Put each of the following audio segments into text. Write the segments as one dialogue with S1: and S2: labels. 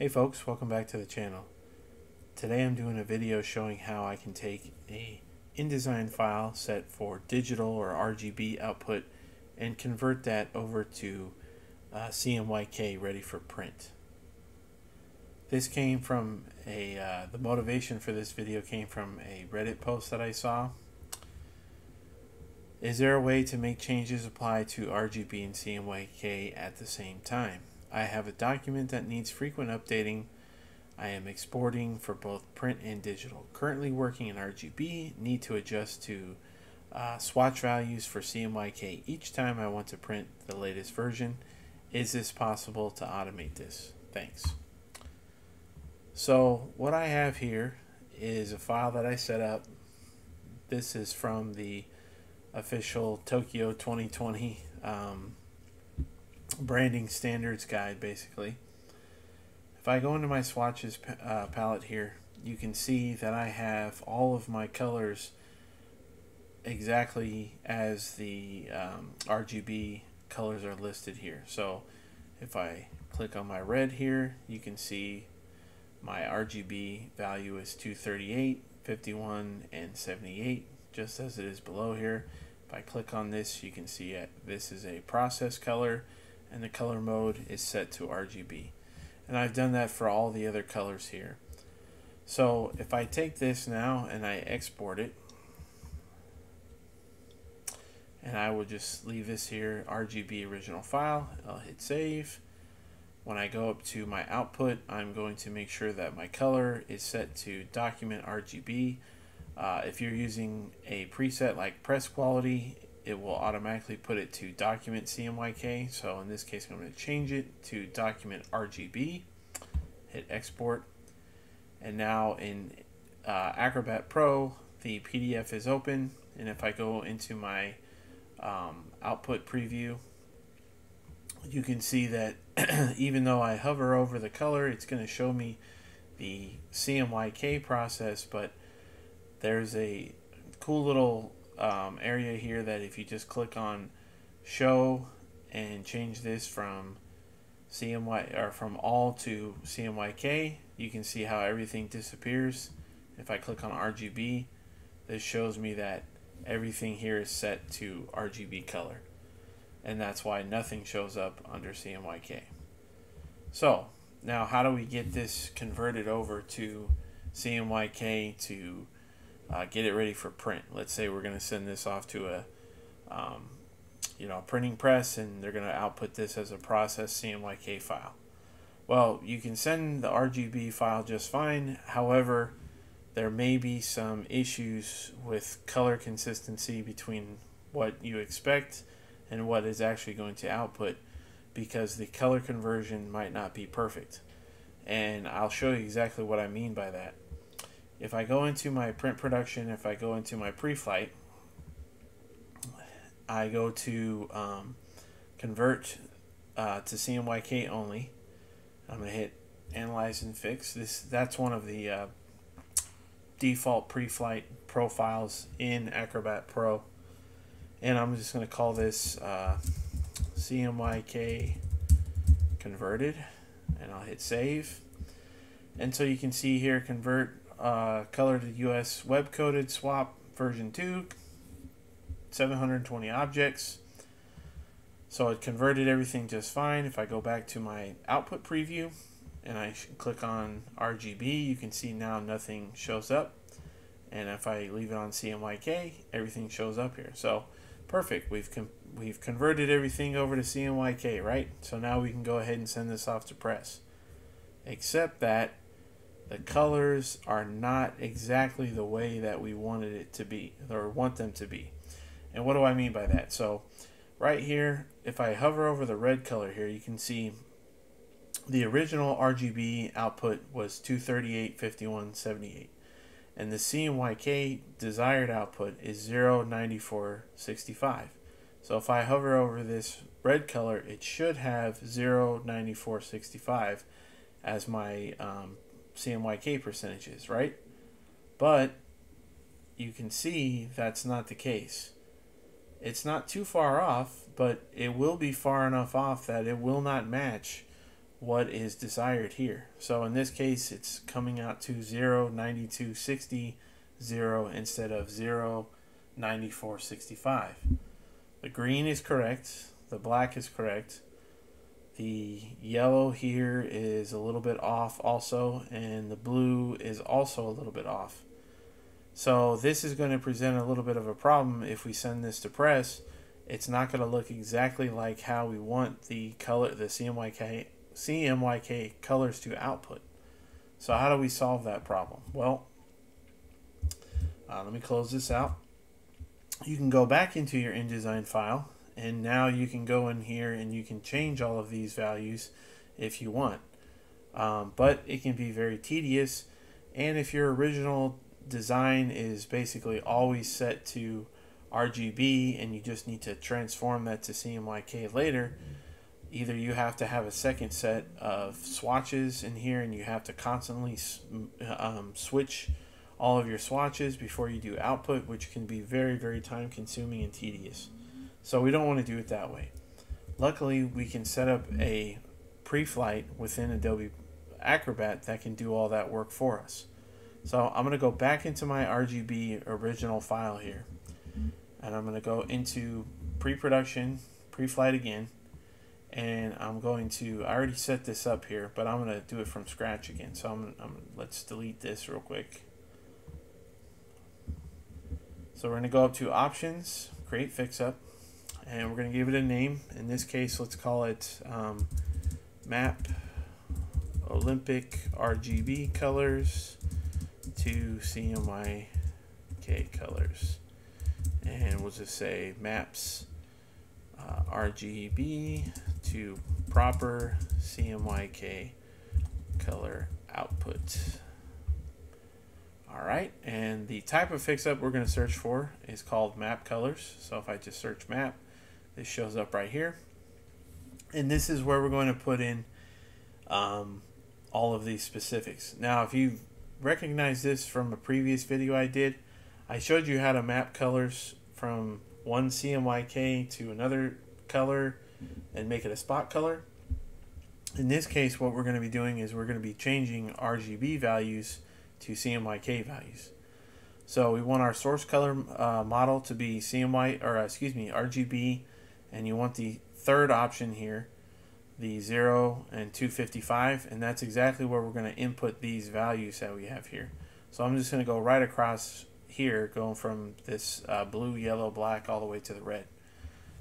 S1: Hey folks, welcome back to the channel. Today I'm doing a video showing how I can take a InDesign file set for digital or RGB output and convert that over to uh, CMYK ready for print. This came from a, uh, the motivation for this video came from a Reddit post that I saw. Is there a way to make changes apply to RGB and CMYK at the same time? I have a document that needs frequent updating. I am exporting for both print and digital. Currently working in RGB, need to adjust to uh, swatch values for CMYK each time I want to print the latest version. Is this possible to automate this? Thanks. So what I have here is a file that I set up. This is from the official Tokyo 2020 um, branding standards guide basically. If I go into my swatches uh, palette here, you can see that I have all of my colors exactly as the um, RGB colors are listed here. So if I click on my red here, you can see my RGB value is 238, 51, and 78, just as it is below here. If I click on this, you can see it. This is a process color and the color mode is set to RGB. And I've done that for all the other colors here. So if I take this now and I export it, and I will just leave this here, RGB original file, I'll hit save. When I go up to my output, I'm going to make sure that my color is set to document RGB. Uh, if you're using a preset like press quality, it will automatically put it to document CMYK. So in this case, I'm going to change it to document RGB, hit export. And now in uh, Acrobat Pro, the PDF is open. And if I go into my um, output preview, you can see that even though I hover over the color, it's going to show me the CMYK process, but there's a cool little um, area here that if you just click on show and change this from CMY or from all to CMYK, you can see how everything disappears. If I click on RGB, this shows me that everything here is set to RGB color. And that's why nothing shows up under CMYK. So, now how do we get this converted over to CMYK to uh, get it ready for print. Let's say we're going to send this off to a, um, you know, a printing press, and they're going to output this as a process CMYK file. Well, you can send the RGB file just fine. However, there may be some issues with color consistency between what you expect and what is actually going to output because the color conversion might not be perfect. And I'll show you exactly what I mean by that if I go into my print production, if I go into my pre-flight, I go to um, convert uh, to CMYK only. I'm gonna hit analyze and fix. This that's one of the uh, default pre-flight profiles in Acrobat Pro, and I'm just gonna call this uh, CMYK converted, and I'll hit save. And so you can see here convert uh, color to US web coded SWOP version 2, 720 objects. So it converted everything just fine. If I go back to my output preview and I click on RGB, you can see now nothing shows up. And if I leave it on CMYK, everything shows up here. So perfect. We've we've converted everything over to CMYK, right? So now we can go ahead and send this off to press. Except that the colors are not exactly the way that we wanted it to be or want them to be. And what do I mean by that? So right here, if I hover over the red color here, you can see the original RGB output was 238, 51, 78. And the CMYK desired output is 0, 094, 65. So if I hover over this red color, it should have 0, 094, 65 as my um, CMYK percentages, right? But you can see that's not the case. It's not too far off, but it will be far enough off that it will not match what is desired here. So in this case, it's coming out to 0, 92, 60, 0 instead of 0, 94, 65. The green is correct. The black is correct. The yellow here is a little bit off also, and the blue is also a little bit off. So this is going to present a little bit of a problem if we send this to press. It's not going to look exactly like how we want the color, the CMYK, CMYK colors to output. So how do we solve that problem? Well, uh, let me close this out. You can go back into your InDesign file and now you can go in here and you can change all of these values if you want. Um, but it can be very tedious and if your original design is basically always set to RGB and you just need to transform that to CMYK later, either you have to have a second set of swatches in here and you have to constantly um, switch all of your swatches before you do output, which can be very, very time consuming and tedious. So we don't want to do it that way. Luckily, we can set up a pre-flight within Adobe Acrobat that can do all that work for us. So I'm going to go back into my RGB original file here. And I'm going to go into pre-production, pre-flight again. And I'm going to, I already set this up here, but I'm going to do it from scratch again. So I'm, I'm let's delete this real quick. So we're going to go up to options, create fix up and we're going to give it a name. In this case, let's call it um, map Olympic RGB colors to CMYK colors. And we'll just say maps uh, RGB to proper CMYK color output. All right, and the type of fix-up we're going to search for is called map colors. So if I just search map, this shows up right here. And this is where we're going to put in um, all of these specifics. Now, if you recognize this from a previous video I did, I showed you how to map colors from one CMYK to another color and make it a spot color. In this case, what we're going to be doing is we're going to be changing RGB values to CMYK values. So we want our source color uh, model to be CMY, or uh, excuse me, RGB and you want the third option here the 0 and 255 and that's exactly where we're going to input these values that we have here. So I'm just going to go right across here going from this uh, blue yellow black all the way to the red.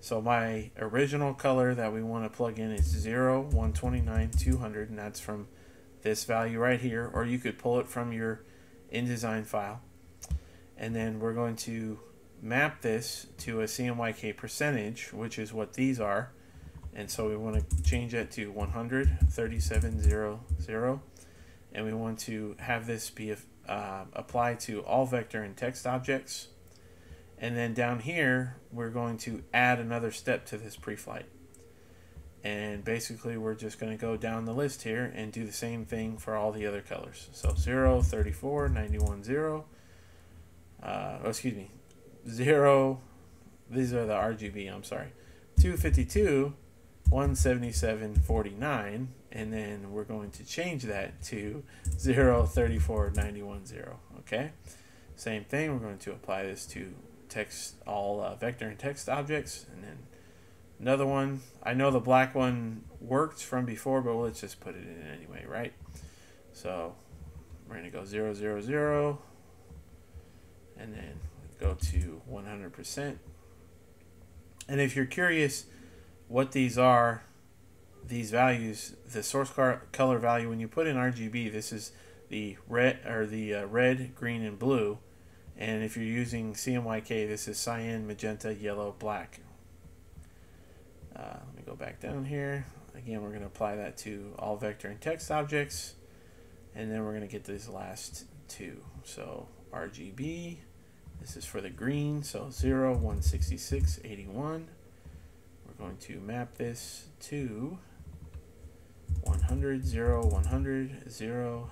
S1: So my original color that we want to plug in is 0 129 200 and that's from this value right here or you could pull it from your InDesign file. And then we're going to map this to a CMYK percentage, which is what these are. And so we want to change that to 100, 3700, and we want to have this be uh, applied to all vector and text objects. And then down here, we're going to add another step to this pre-flight. And basically, we're just going to go down the list here and do the same thing for all the other colors. So 0, 34, 91, 0. Uh, oh, excuse me, 0, these are the RGB, I'm sorry, 252, 177, 49, and then we're going to change that to 0, 34, 91, 0, okay? Same thing, we're going to apply this to text, all uh, vector and text objects, and then another one, I know the black one worked from before, but let's just put it in anyway, right? So we're going to go 0, 0, 0, and then go to 100%. And if you're curious what these are, these values, the source color value, when you put in RGB, this is the red or the uh, red, green, and blue. And if you're using CMYK, this is cyan, magenta, yellow, black. Uh, let me go back down here. Again, we're going to apply that to all vector and text objects. And then we're going to get these last two. So RGB. This is for the green, so 0, 166, 81. We're going to map this to 100, 0, 100, 0,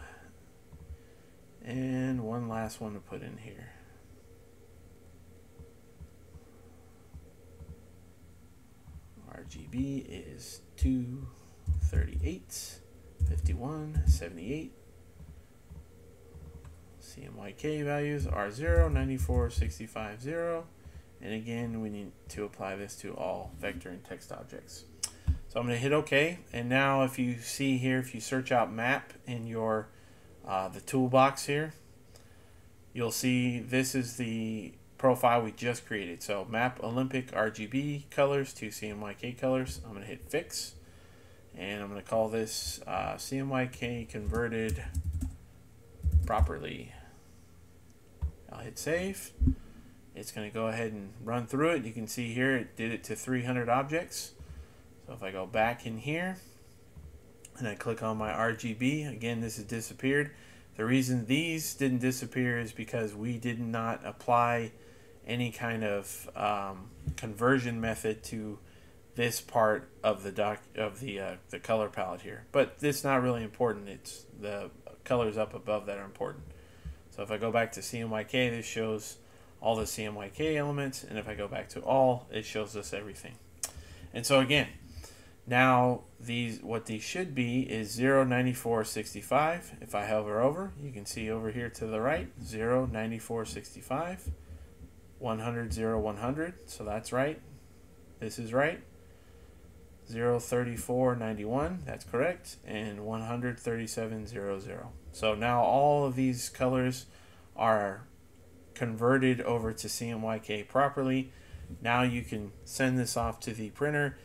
S1: and one last one to put in here. RGB is 2, 38, 51, 78. CMYK values are 0, 94, 65, 0. And again, we need to apply this to all vector and text objects. So I'm going to hit OK. And now if you see here, if you search out map in your uh, the toolbox here, you'll see this is the profile we just created. So map Olympic RGB colors to CMYK colors. I'm going to hit fix. And I'm going to call this uh, CMYK converted properly. I'll hit save. It's going to go ahead and run through it. You can see here it did it to 300 objects. So if I go back in here and I click on my RGB, again this has disappeared. The reason these didn't disappear is because we did not apply any kind of um, conversion method to this part of the doc of the uh, the color palette here. But it's not really important. It's the colors up above that are important. So if I go back to CMYK, this shows all the CMYK elements, and if I go back to all, it shows us everything. And so again, now these what these should be is 0, 94, 65. If I hover over, you can see over here to the right, 0, 94, 65, 100, 0, 100. So that's right. This is right. 0, 34, 91. That's correct. And 137, 0, 0. So now all of these colors are converted over to CMYK properly. Now you can send this off to the printer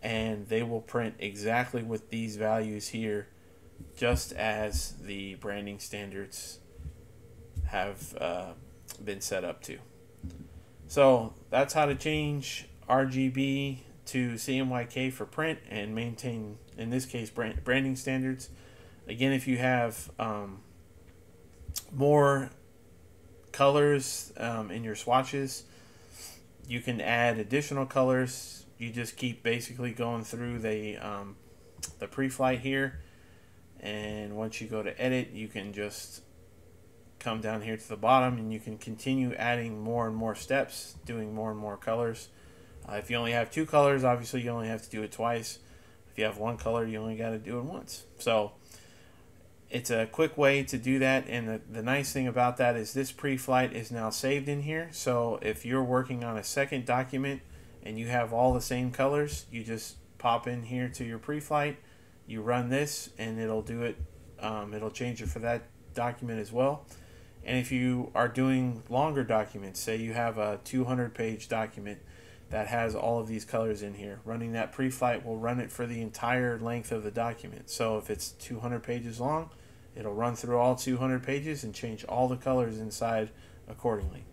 S1: and they will print exactly with these values here just as the branding standards have uh, been set up to. So that's how to change RGB to CMYK for print and maintain, in this case, brand, branding standards. Again, if you have um, more colors um, in your swatches. You can add additional colors. You just keep basically going through the um, the pre-flight here, and once you go to edit, you can just come down here to the bottom, and you can continue adding more and more steps, doing more and more colors. Uh, if you only have two colors, obviously you only have to do it twice. If you have one color, you only got to do it once. So it's a quick way to do that and the, the nice thing about that is this pre-flight is now saved in here so if you're working on a second document and you have all the same colors you just pop in here to your pre-flight you run this and it'll do it um, it'll change it for that document as well and if you are doing longer documents say you have a 200 page document that has all of these colors in here running that pre-flight will run it for the entire length of the document so if it's 200 pages long It'll run through all 200 pages and change all the colors inside accordingly.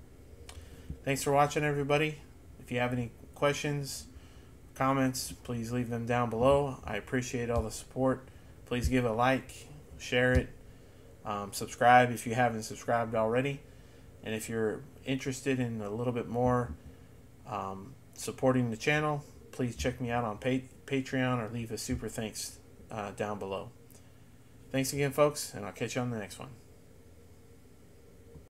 S1: Thanks for watching, everybody. If you have any questions, comments, please leave them down below. I appreciate all the support. Please give a like, share it, um, subscribe if you haven't subscribed already. And if you're interested in a little bit more um, supporting the channel, please check me out on Patreon or leave a super thanks uh, down below. Thanks again, folks, and I'll catch you on the next one.